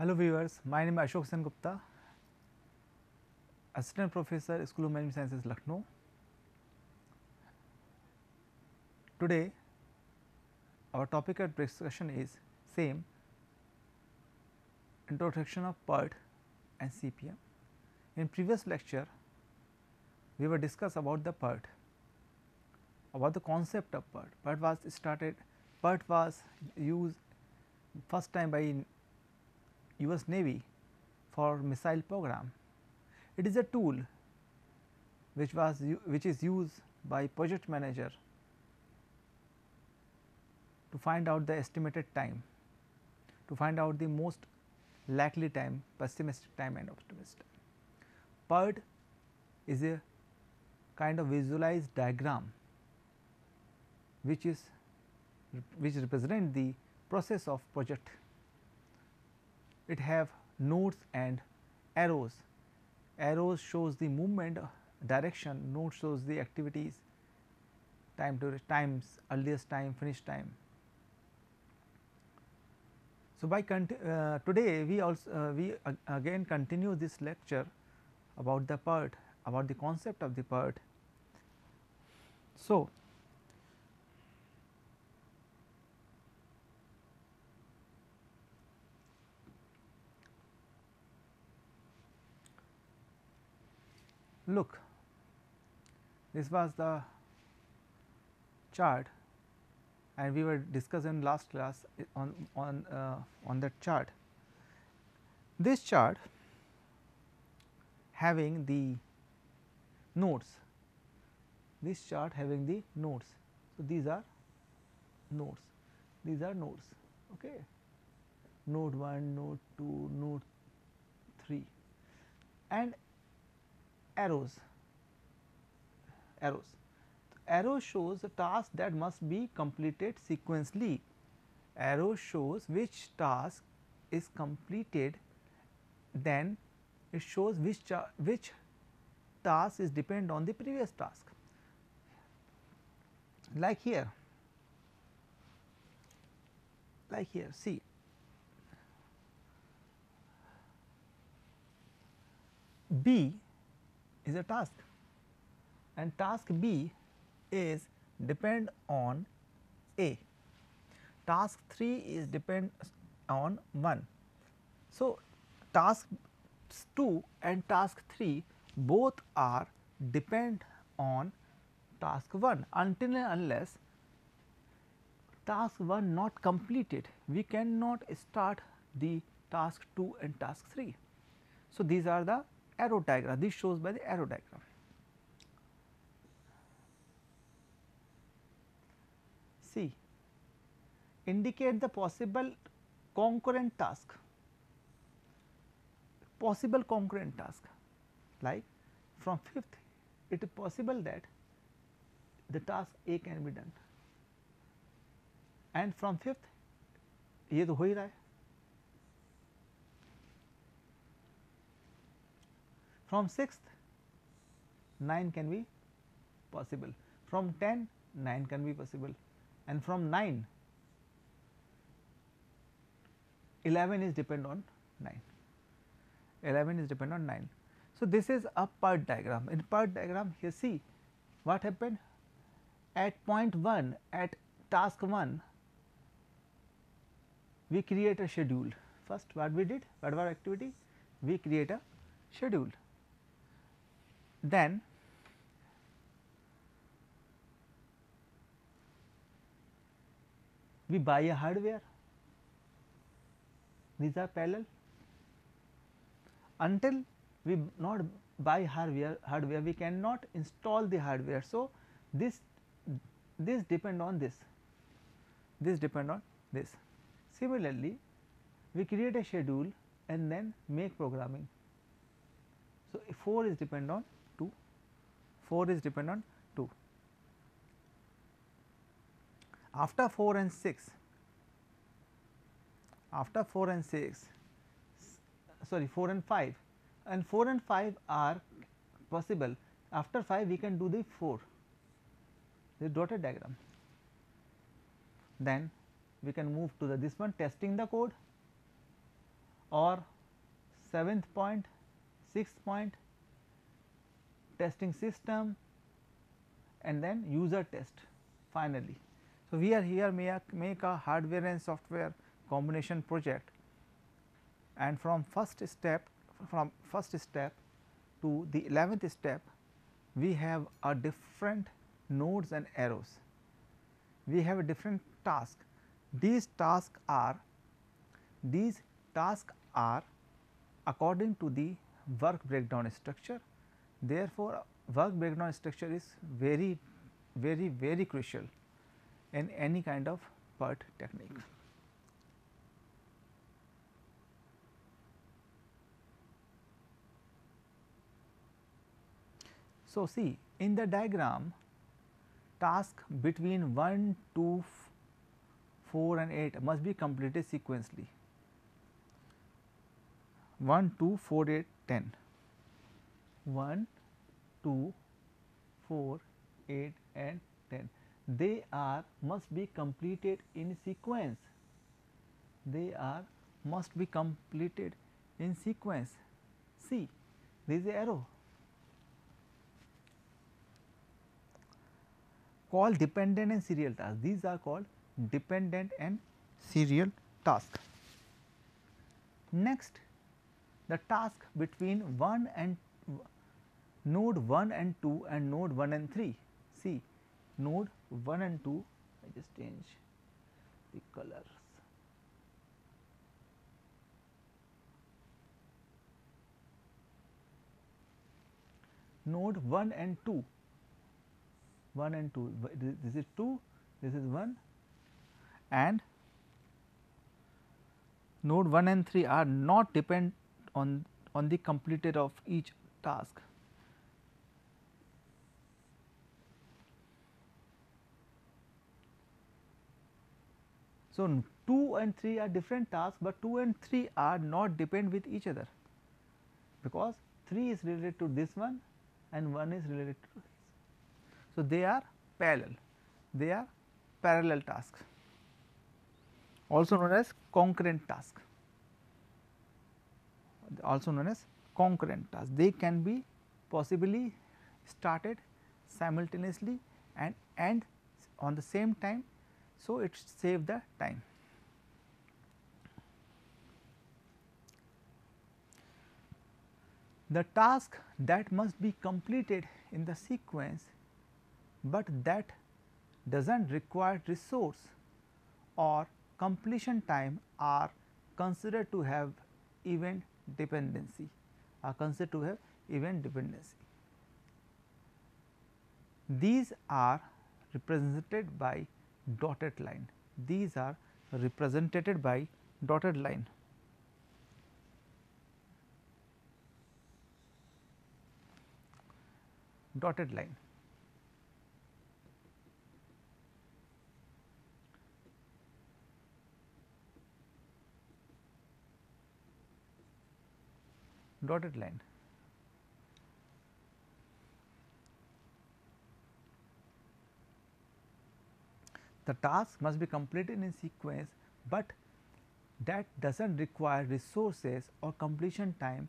Hello viewers, my name is Ashok Sen Gupta, Assistant Professor, School of Management Sciences, Lucknow. Today, our topic of discussion is same introduction of PERT and CPM. In previous lecture, we were discuss about the PERT, about the concept of PERT. PERT was started, PERT was used first time by US Navy for missile program. It is a tool which was which is used by project manager to find out the estimated time, to find out the most likely time, pessimistic time and optimistic time. PERT is a kind of visualized diagram which is which represent the process of project it have nodes and arrows. Arrows shows the movement direction, node shows the activities, time to times, earliest time, finish time. So, by uh, today we also uh, we again continue this lecture about the PERT, about the concept of the PERT. So, look. This was the chart and we were discussing last class on on uh, on that chart. This chart having the nodes. This chart having the nodes. So these are nodes. These are nodes. Okay. Node 1 node 2 node 3 and arrows. Arrows. Arrow shows a task that must be completed sequentially. Arrow shows which task is completed then it shows which which task is depend on the previous task. Like here. Like here see. B is a task and task B is depend on A, task 3 is depend on 1. So, task 2 and task 3 both are depend on task 1 until and unless task 1 not completed we cannot start the task 2 and task 3. So, these are the arrow diagram this shows by the arrow diagram. See indicate the possible concurrent task possible concurrent task like from fifth it is possible that the task A can be done and from fifth ये तो हो ही रहा है From 6th 9 can be possible, from 10 9 can be possible and from 9 11 is depend on 9, 11 is depend on 9. So, this is a PERT diagram. In PERT diagram here see what happened at point 1 at task 1 we create a schedule. First what we did, what was activity? We create a schedule then we buy a hardware. These are parallel. Until we not buy hardware hardware we cannot install the hardware. So this this depend on this. This depend on this. Similarly we create a schedule and then make programming. So 4 is depend on 4 is depend on 2. After 4 and 6, after 4 and 6, sorry 4 and 5 and 4 and 5 are possible. After 5 we can do the 4, the dotted diagram. Then we can move to the this one testing the code or seventh point, sixth point, testing system and then user test finally. So, we are here make, make a hardware and software combination project and from first step from first step to the 11th step we have a different nodes and arrows. We have a different task. These tasks are these tasks are according to the work breakdown structure. Therefore, work breakdown structure is very very very crucial in any kind of PERT technique. So, see in the diagram task between 1, 2, 4 and 8 must be completed sequentially 1, 2, 4, 8, 10. 1, 2, 4, 8 and 10. They are must be completed in sequence. They are must be completed in sequence. See, there is arrow call dependent and serial tasks. These are called dependent and serial tasks. Next, the task between 1 and node 1 and 2 and node 1 and 3. See, node 1 and 2, I just change the colors. Node 1 and 2 1 and 2 this is 2 this is 1 and node 1 and 3 are not depend on on the completed of each task. So, 2 and 3 are different tasks, but 2 and 3 are not depend with each other because 3 is related to this one and 1 is related to this. so, they are parallel, they are parallel tasks also known as concurrent task also known as concurrent task. They can be possibly started simultaneously and end on the same time. So, it save the time. The task that must be completed in the sequence but that does not require resource or completion time are considered to have event dependency are considered to have event dependency. These are represented by dotted line. These are represented by dotted line. Dotted line. dotted line. The task must be completed in sequence, but that does not require resources or completion time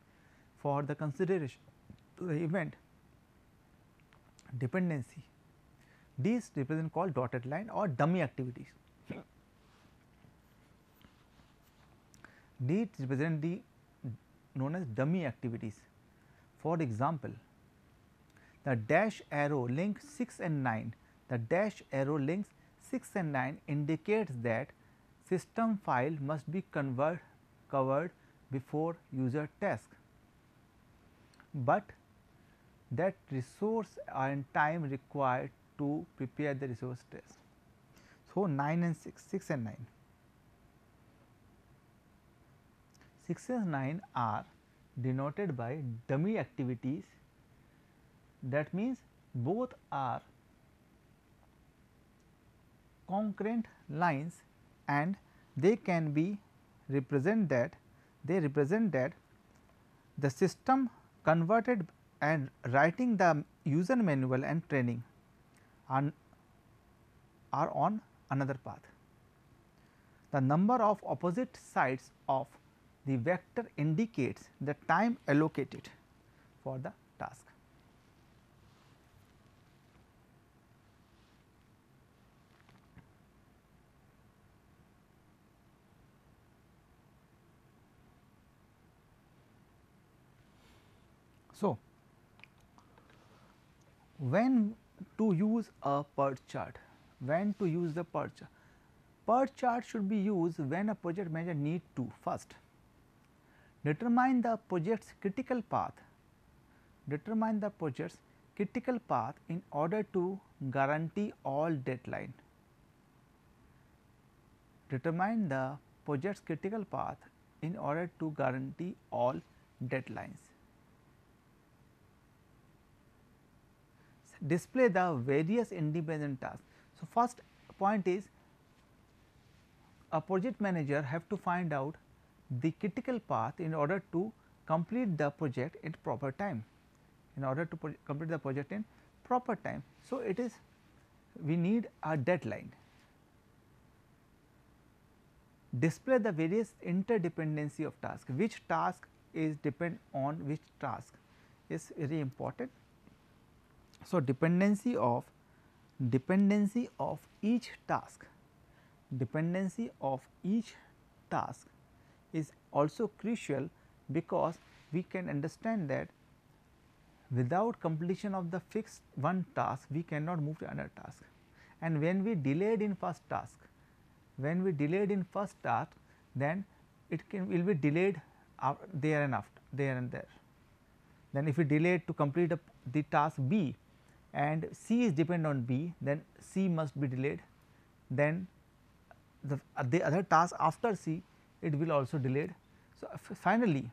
for the consideration the event dependency. These represent called dotted line or dummy activities. These represent the known as dummy activities. For example, the dash arrow link 6 and 9, the dash arrow links 6 and 9 indicates that system file must be convert, covered before user task, but that resource and time required to prepare the resource test. So, 9 and 6, 6 and 9. 6 and 9 are denoted by dummy activities that means both are concurrent lines and they can be represent that they represent that the system converted and writing the user manual and training are, are on another path. The number of opposite sides of the vector indicates the time allocated for the task. So, when to use a PERT chart, when to use the PERT chart. PERT chart should be used when a project manager need to first determine the project's critical path, determine the project's critical path in order to guarantee all deadline. Determine the project's critical path in order to guarantee all deadlines. Display the various independent tasks. So, first point is a project manager have to find out the critical path in order to complete the project in proper time, in order to complete the project in proper time. So, it is we need a deadline. Display the various interdependency of task, which task is depend on which task is very important so, dependency of dependency of each task dependency of each task is also crucial because we can understand that without completion of the fixed one task we cannot move to another task. And when we delayed in first task when we delayed in first task then it can will be delayed there and after there and there. Then if we delayed to complete the task B and C is dependent on B then C must be delayed then the, uh, the other task after C it will also delayed. So, finally,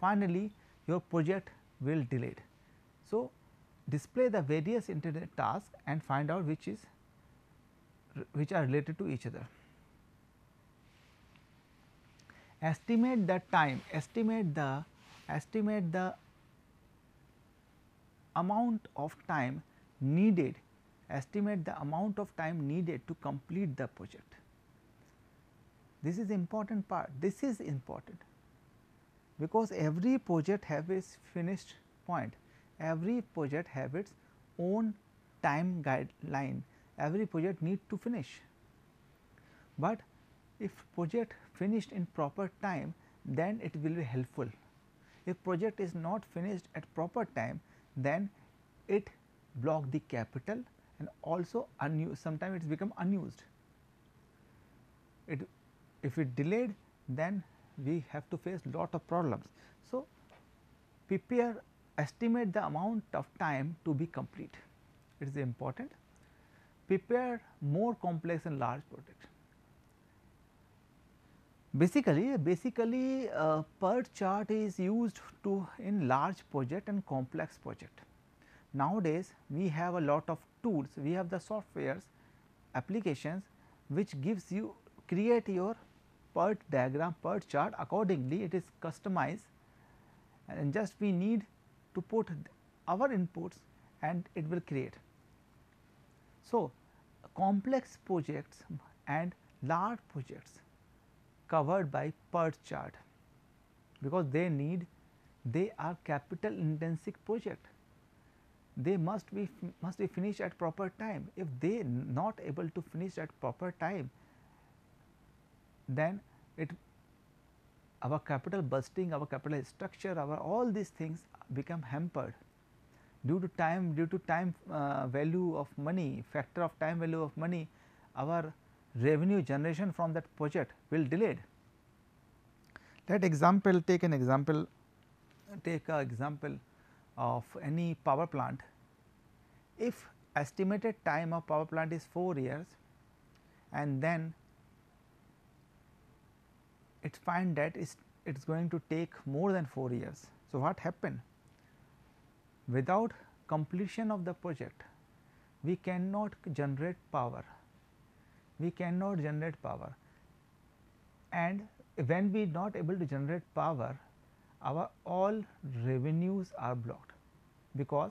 finally your project will delayed. So, display the various internet tasks and find out which is which are related to each other. Estimate the time, estimate the estimate the amount of time needed estimate the amount of time needed to complete the project. This is important part, this is important because every project have its finished point, every project have its own time guideline, every project need to finish. But if project finished in proper time then it will be helpful. If project is not finished at proper time then it block the capital and also unused sometimes it has become unused. It if it delayed then we have to face lot of problems. So, prepare estimate the amount of time to be complete it is important prepare more complex and large project. Basically, basically uh, chart is used to in large project and complex project nowadays we have a lot of tools, we have the softwares applications which gives you create your PERT diagram, PERT chart accordingly. It is customized. And just we need to put our inputs and it will create. So, complex projects and large projects covered by PERT chart because they need they are capital intensive project they must be must be finished at proper time. If they not able to finish at proper time, then it our capital busting, our capital structure, our all these things become hampered due to time due to time uh, value of money, factor of time value of money, our revenue generation from that project will delayed. Let example take an example take a example of any power plant, if estimated time of power plant is 4 years and then it find that it is going to take more than 4 years. So, what happened? Without completion of the project, we cannot generate power, we cannot generate power and when we not able to generate power, our all revenues are blocked because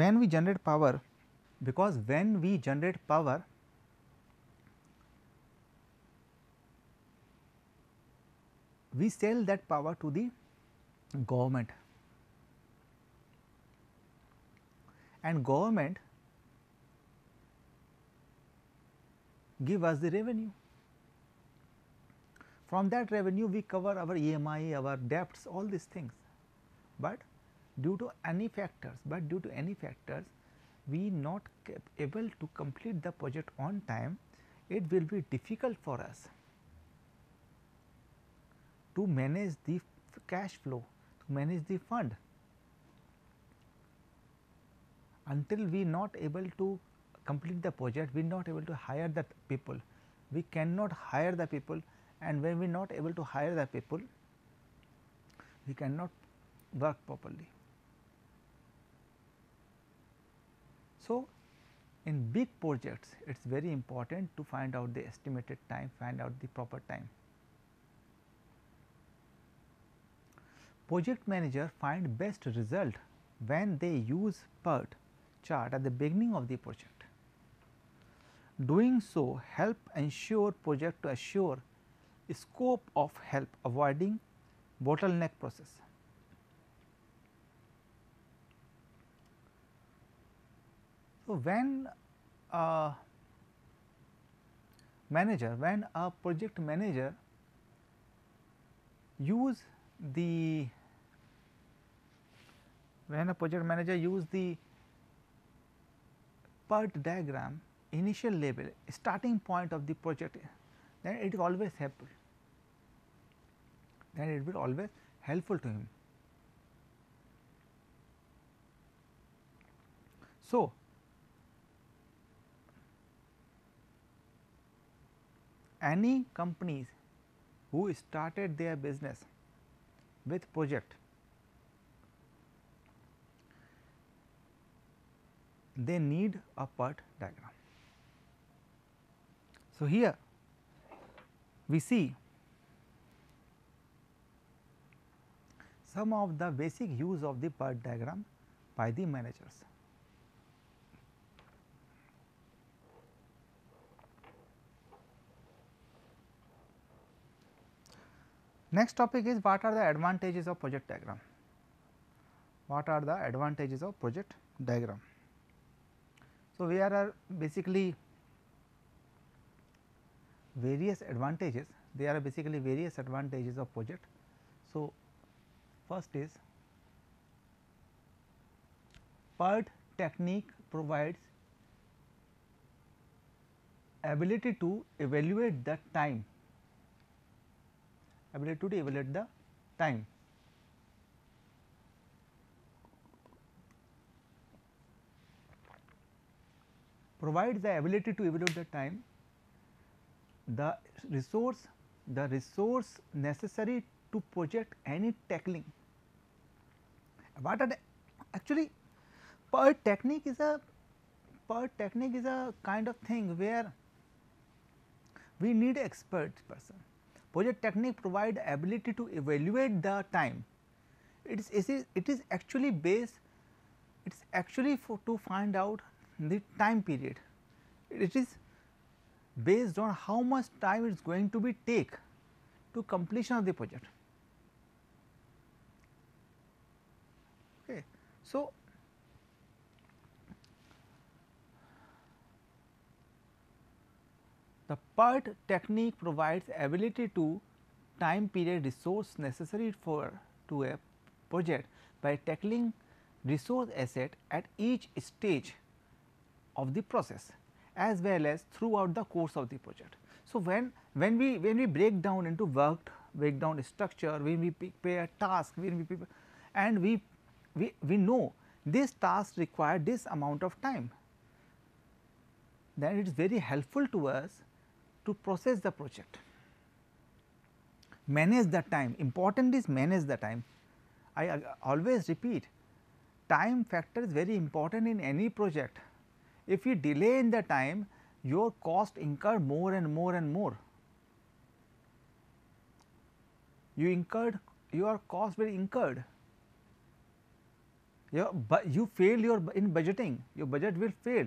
when we generate power because when we generate power we sell that power to the government. And government give us the revenue. From that revenue we cover our EMI, our debts all these things, but due to any factors, but due to any factors we not able to complete the project on time, it will be difficult for us to manage the cash flow, to manage the fund until we not able to complete the project, we are not able to hire the people. We cannot hire the people and when we are not able to hire the people, we cannot work properly. So, in big projects it is very important to find out the estimated time, find out the proper time. Project manager find best result when they use PERT chart at the beginning of the project. Doing so help ensure project to assure scope of help avoiding bottleneck process. So, when a manager, when a project manager use the when a project manager use the PERT diagram initial level starting point of the project then it is always helpful then it will always helpful to him. So, any companies who started their business with project they need a PERT diagram. So, here we see some of the basic use of the PERT diagram by the managers. Next topic is what are the advantages of project diagram? What are the advantages of project diagram? So, we are basically various advantages, there are basically various advantages of project. So, first is PERT technique provides ability to evaluate the time ability to evaluate the time. provides the ability to evaluate the time, the resource the resource necessary to project any tackling. What are the actually PERT technique is a PERT technique is a kind of thing where we need expert person project technique provide ability to evaluate the time. It is, it is actually based, it is actually for to find out the time period. It is based on how much time it is going to be take to completion of the project. Okay. So, The PERT technique provides ability to time period resource necessary for to a project by tackling resource asset at each stage of the process as well as throughout the course of the project. So, when when we when we break down into work break down structure when we prepare task when we prepare and we we we know this task require this amount of time then it is very helpful to us to process the project. Manage the time, important is manage the time. I uh, always repeat time factor is very important in any project. If you delay in the time, your cost incur more and more and more. You incurred your cost will incurred. Your, but you fail your in budgeting, your budget will fail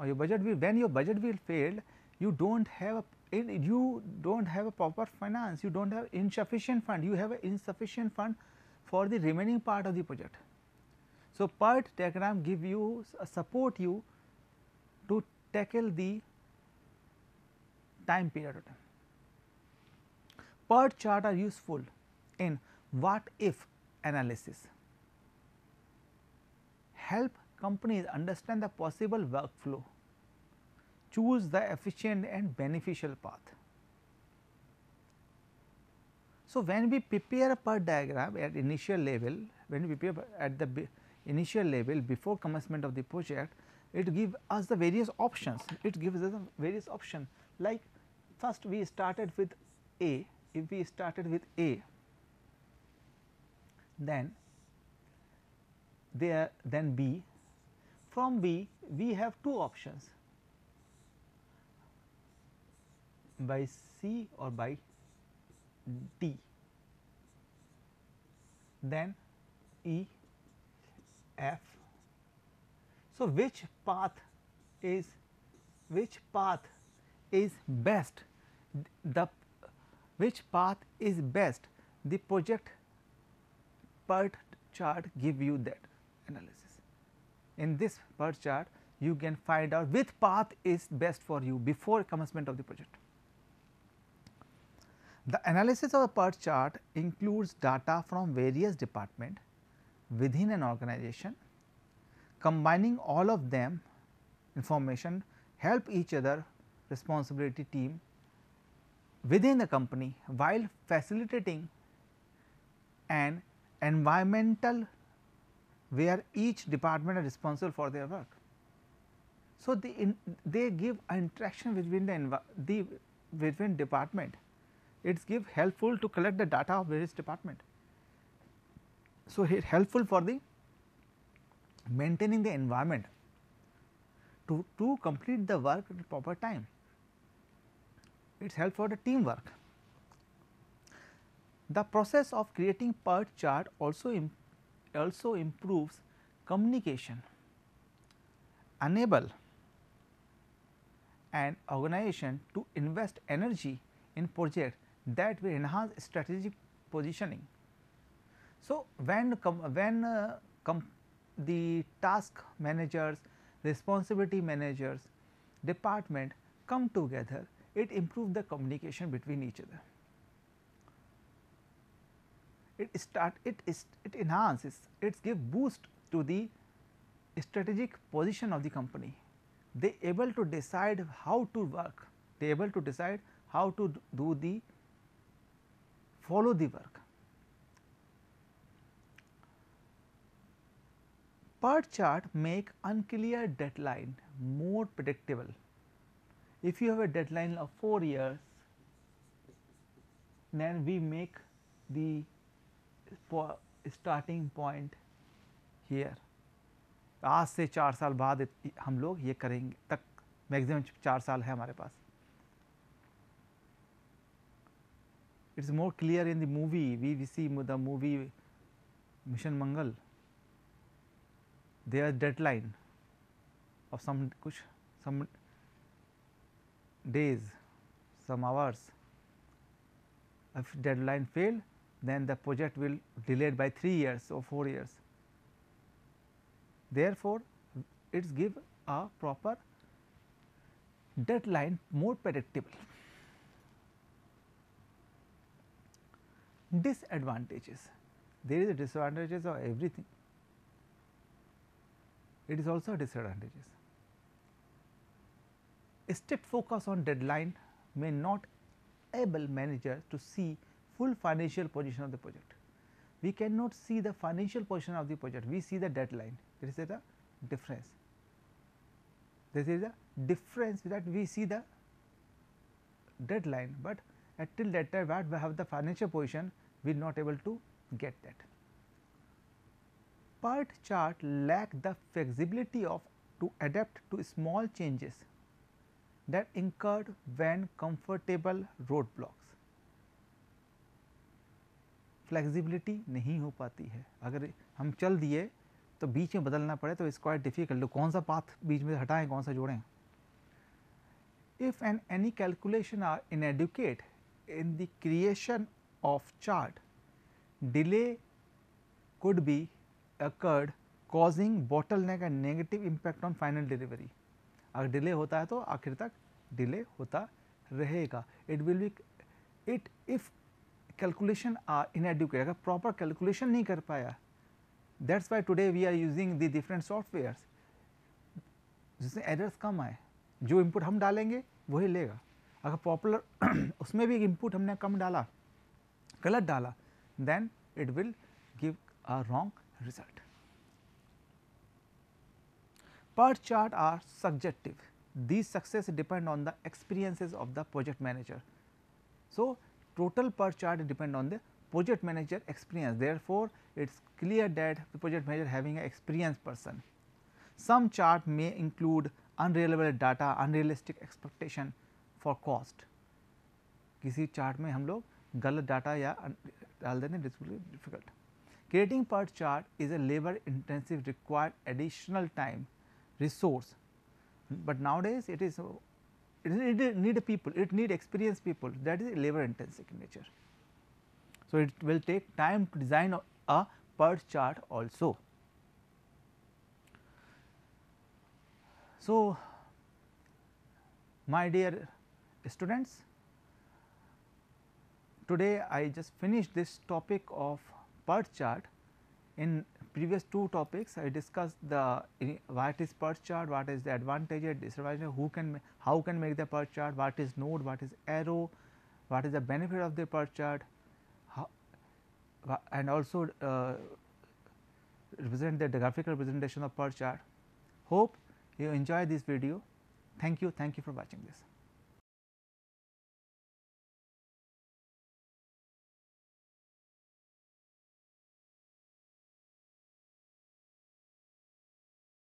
or your budget will when your budget will fail you do not have a you do not have a proper finance, you do not have insufficient fund, you have a insufficient fund for the remaining part of the project. So, PERT diagram give you uh, support you to tackle the time period of time. PERT chart are useful in what if analysis, help companies understand the possible workflow choose the efficient and beneficial path. So, when we prepare a PERT diagram at initial level, when we prepare at the initial level before commencement of the project, it gives us the various options, it gives us various options like first we started with A, if we started with A, then there then B, from B we have two options. By C or by D. Then E, F. So, which path is which path is best the which path is best the project PERT chart give you that analysis. In this PERT chart you can find out which path is best for you before commencement of the project. The analysis of a PERT chart includes data from various departments within an organization. Combining all of them information help each other responsibility team within the company while facilitating an environmental where each department are responsible for their work. So, the in, they give interaction between the, the between department it is give helpful to collect the data of various department. So, it helpful for the maintaining the environment to, to complete the work at proper time. It is helpful for the teamwork. The process of creating PERT chart also Im also improves communication, enable an organization to invest energy in project that will enhance strategic positioning. So, when when uh, the task managers, responsibility managers, department come together, it improves the communication between each other. It start it is it enhances it give boost to the strategic position of the company. They able to decide how to work, they able to decide how to do the follow the work. PERT chart make unclear deadline more predictable. If you have a deadline of 4 years, then we make the starting point here. आज से चार साल बाद हम लोग ये करेंगे तक मैक्सिमम चार साल है हमारे पास is more clear in the movie we, we see the movie Mission Mangal their deadline of some some days some hours if deadline fail then the project will delayed by 3 years or 4 years. Therefore, it give a proper deadline more predictable. disadvantages. There is a disadvantages of everything. It is also disadvantages. A strict focus on deadline may not able manager to see full financial position of the project. We cannot see the financial position of the project, we see the deadline. There is a difference. There is a difference that we see the deadline, but until that time what we have the financial position we are not able to get that. PERT chart lack the flexibility of to adapt to small changes that incurred when comfortable roadblocks. Flexibility नहीं हो पाती है अगर हम चल दिए तो बीच में बदलना पड़े तो इट्स क्वाइट डिफिकल्ट कौन सा पाथ बीच में हटाएं कौन सा जोड़ें if an any calculation are inadequate in the creation of chart, delay could be occurred causing bottleneck and negative impact on final delivery. अगर डिले होता है तो आखिर तक डिले होता रहेगा। It will be it if calculation are inadequate अगर proper calculation नहीं कर पाया that's why today we are using the different softwares जिसमें एरर्स कम आए, जो इनपुट हम डालेंगे, वही लेगा। अगर पॉपुलर उसमें भी इनपुट हमने कम डाला, गलत डाला then it will give a wrong result. PERT chart are subjective, these success depend on the experiences of the project manager. So, total PERT chart depend on the project manager experience therefore, it is clear that the project manager having an experienced person. Some chart may include unreliable data, unrealistic expectation for cost. किसी chart में हम लोग गलत data या डाल देने difficult Creating PERT chart is a labor intensive required additional time resource, but nowadays it is it need, need people, it need experienced people that is labor intensive in nature. So, it will take time to design a PERT chart also. So, my dear students, today I just finished this topic of PERT chart in previous two topics I discussed the what is PERT chart, what is the advantage, disadvantage, who can how can make the PERT chart, what is node, what is arrow, what is the benefit of the PERT chart how, and also uh, represent the graphical representation of PERT chart. Hope you enjoy this video. Thank you. Thank you for watching this.